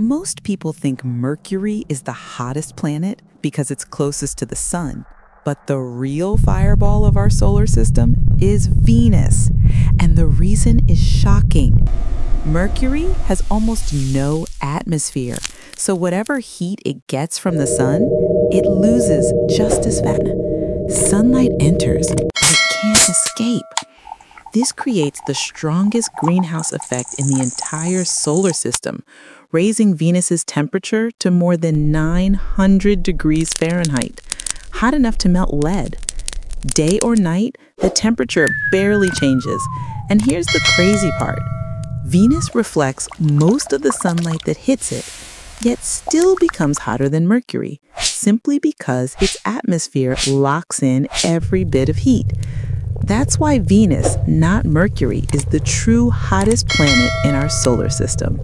Most people think Mercury is the hottest planet because it's closest to the sun. But the real fireball of our solar system is Venus. And the reason is shocking. Mercury has almost no atmosphere, so whatever heat it gets from the sun, it loses just as fast. Sunlight enters, This creates the strongest greenhouse effect in the entire solar system, raising Venus's temperature to more than 900 degrees Fahrenheit, hot enough to melt lead. Day or night, the temperature barely changes. And here's the crazy part Venus reflects most of the sunlight that hits it, yet still becomes hotter than Mercury, simply because its atmosphere locks in every bit of heat. That's why Venus, not Mercury, is the true hottest planet in our solar system.